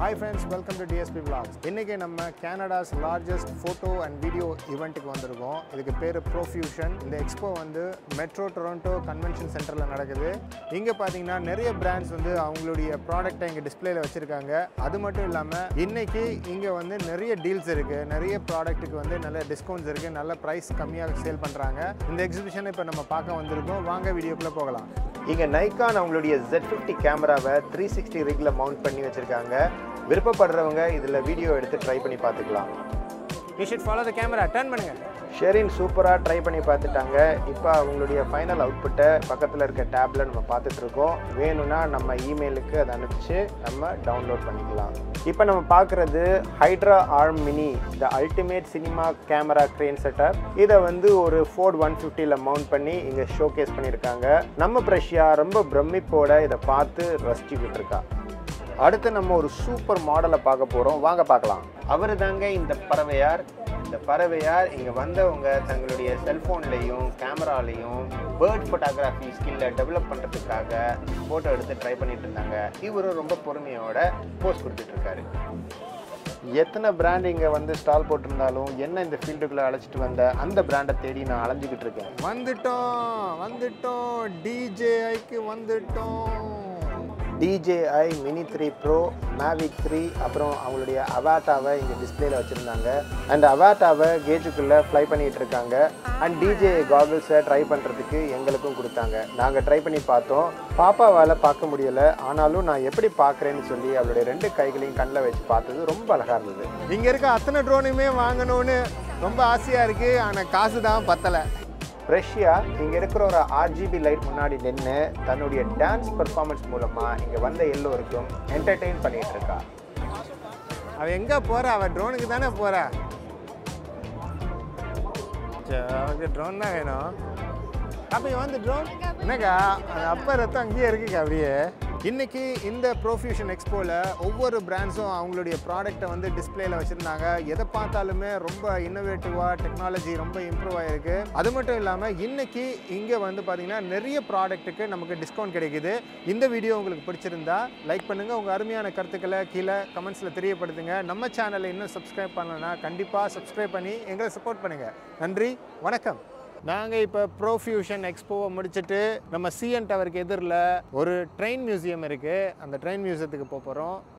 Hi friends welcome to DSP blogs இன்றைக்கி நம்ம Canada's largest photo and video ஈவெண்ட்டுக்கு வந்திருக்கோம். இதுக்கு பேர் ப்ரோஃபியூஷன் இந்த எக்ஸ்போ வந்து மெட்ரோ டொரண்டோ கன்வென்ஷன் சென்டரில் நடக்குது. இங்கே பார்த்தீங்கன்னா நிறைய பிராண்ட்ஸ் வந்து அவங்களுடைய ப்ராடக்ட்டை இங்கே டிஸ்பிளேல வச்சுருக்காங்க. அது மட்டும் இல்லாமல் இன்றைக்கி இங்கே வந்து நிறைய டீல்ஸ் இருக்குது நிறைய ப்ராடக்ட்டுக்கு வந்து நல்ல டிஸ்கவுண்ட்ஸ் இருக்குது நல்ல ப்ரைஸ் கம்மியாக சேல் பண்ணுறாங்க இந்த எக்ஸிபிஷனை இப்போ நம்ம பார்க்க வந்திருக்கோம். வாங்க வீடியோக்குள்ளே போகலாம். இங்கே நைக்கான் அவங்களுடைய Z50 ஃபிஃப்டி கேமராவை த்ரீ சிக்ஸ்டி ரிக்கில் மவுண்ட் பண்ணி வச்சுருக்காங்க. விருப்பப்படுறவங்க இதில் வீடியோ எடுத்து ட்ரை பண்ணி பார்த்துக்கலாம். You should follow the camera turn பண்ணுங்க. ஷெரின் சூப்பராக ட்ரை பண்ணி பார்த்துட்டாங்க. இப்போ அவங்களுடைய ஃபைனல் அவுட்புட்டை பக்கத்தில் இருக்க டேப்பில் நம்ம பார்த்துட்டு இருக்கோம். வேணும்னா நம்ம இமெயிலுக்கு அதை அனுப்பிச்சு நம்ம டவுன்லோட் பண்ணிக்கலாம். இப்போ நம்ம பார்க்குறது Hydra arm mini the ultimate cinema camera crane setup இதை வந்து ஒரு ஃபோர்ட் ஒன் ஃபிஃப்டியில் மவுண்ட் பண்ணி இங்கே ஷோகேஸ் பண்ணியிருக்காங்க. நம்ம பிரஷ்யா ரொம்ப பிரமிப்போட இதை பார்த்து ரசிச்சுக்கிட்டு இருக்கா. அடுத்து நம்ம ஒரு சூப்பர் மாடலை பார்க்க போகிறோம் வாங்க பார்க்கலாம். அவர் தாங்க இந்த பறவையார். இந்த பறவையார் இங்கே வந்தவங்க தங்களுடைய செல்ஃபோன்லேயும் கேமராலேயும் பேர்ட் ஃபோட்டோகிராஃபி ஸ்கில்லை டெவலப் பண்ணுறதுக்காக ஃபோட்டோ எடுத்து ட்ரை பண்ணிட்டு இருந்தாங்க. இவரும் ரொம்ப பொறுமையோட போஸ்ட் கொடுத்துட்ருக்காரு எத்தனை பிராண்ட் இங்கே வந்து ஸ்டால் போட்டிருந்தாலும் என்ன இந்த ஃபீல்டுக்குள்ளே அழைச்சிட்டு வந்த அந்த பிராண்டை தேடி நான் அலைஞ்சிக்கிட்டு இருக்கேன். வந்துட்டோம் வந்துட்டோம். டிஜேஐக்கு வந்துட்டோம். DJI mini three pro Mavic three அப்புறம் அவங்களுடைய அவாட்டாவை இங்கே டிஸ்பிளேல வச்சுருந்தாங்க. அண்ட் அவாட்டாவை கேஜுக்குள்ளே ஃப்ளை பண்ணிகிட்டு இருக்காங்க அண்ட் டிஜே காகிள்ஸை ட்ரை பண்ணுறதுக்கு எங்களுக்கும் கொடுத்தாங்க. நாங்கள் ட்ரை பண்ணி பார்த்தோம். பாப்பாவால் பார்க்க முடியலை. ஆனாலும் நான் எப்படி பார்க்குறேன்னு சொல்லி அவளுடைய ரெண்டு கைகளையும் கண்ணில் வச்சு பார்த்தது ரொம்ப அழகாக இருந்தது. இங்கே இருக்க அத்தனை ட்ரோனுமே வாங்கணும்னு ரொம்ப ஆசையாக இருக்குது ஆனால் காசு தான் பத்தலை. ரஷ்யா இங்கே இருக்கிற ஒரு ஆர்ஜிபி லைட் முன்னாடி நின்று தன்னுடைய டான்ஸ் பெர்ஃபார்மன்ஸ் மூலமாக இங்கே வந்த எல்லோருக்கும் என்டர்டெயின் பண்ணிகிட்டு இருக்கா. அவள் எங்கே போகிறா அவள் ட்ரோனுக்கு தானே போறா? அவனுக்கு ட்ரோன் தான் வேணும். அப்போ வந்து ட்ரோன் என்னக்கா? அந்த அப்பா ரத்தம் அங்கேயே இருக்குக்கா அப்படியே. இன்னைக்கு இந்த ப்ரொஃபியூஷன் எக்ஸ்போவில் ஒவ்வொரு பிராண்ட்ஸும் அவங்களுடைய ப்ராடக்ட்டை வந்து டிஸ்பிளேல வச்சுருந்தாங்க. எதை பார்த்தாலுமே ரொம்ப இன்னோவேட்டிவாக டெக்னாலஜி ரொம்ப இம்ப்ரூவ் ஆகிருக்கு அது மட்டும் இல்லாமல் இன்னைக்கு இங்கே வந்து பார்த்திங்கன்னா நிறைய ப்ராடக்ட்டுக்கு நமக்கு டிஸ்கவுண்ட் கிடைக்குது. இந்த வீடியோ உங்களுக்கு பிடிச்சிருந்தா லைக் பண்ணுங்கள் உங்கள் அருமையான கருத்துக்களை கீழே கமெண்ட்ஸில் தெரியப்படுத்துங்க. நம்ம சேனலை இன்னும் சப்ஸ்கிரைப் பண்ணலன்னா கண்டிப்பாக சப்ஸ்கிரைப் பண்ணி எங்களை சப்போர்ட் பண்ணுங்கள் நன்றி வணக்கம். நாங்கள் இப்போ ப்ரோஃபியூஷன் எக்ஸ்போவை முடிச்சுட்டு நம்ம சிஎன் டவருக்கு எதிரில் ஒரு ட்ரெயின் மியூசியம் இருக்குது அந்த ட்ரெயின் மியூசியத்துக்கு போக போகிறோம்